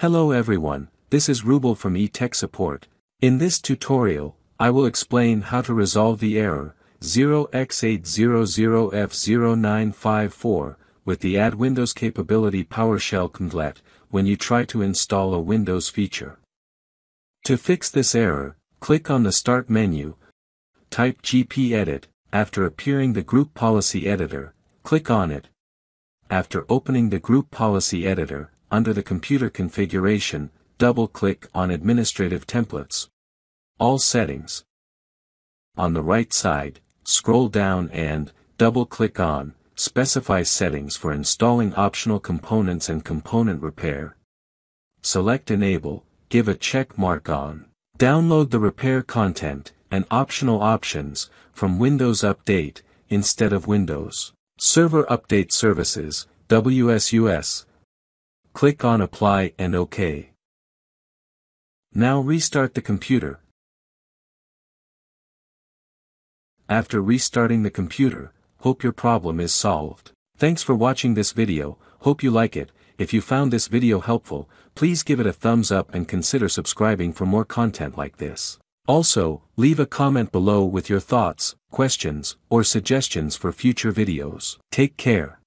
Hello everyone, this is Rubel from eTech Support. In this tutorial, I will explain how to resolve the error 0x800F0954 with the Add Windows Capability PowerShell Command when you try to install a Windows feature. To fix this error, click on the Start menu, type gpedit, after appearing the Group Policy Editor, click on it. After opening the Group Policy Editor, under the Computer Configuration, double-click on Administrative Templates. All Settings. On the right side, scroll down and, double-click on, Specify settings for installing optional components and component repair. Select Enable, give a check mark on. Download the repair content, and optional options, from Windows Update, instead of Windows. Server Update Services, WSUS, Click on Apply and OK. Now restart the computer. After restarting the computer, hope your problem is solved. Thanks for watching this video, hope you like it, if you found this video helpful, please give it a thumbs up and consider subscribing for more content like this. Also, leave a comment below with your thoughts, questions, or suggestions for future videos. Take care.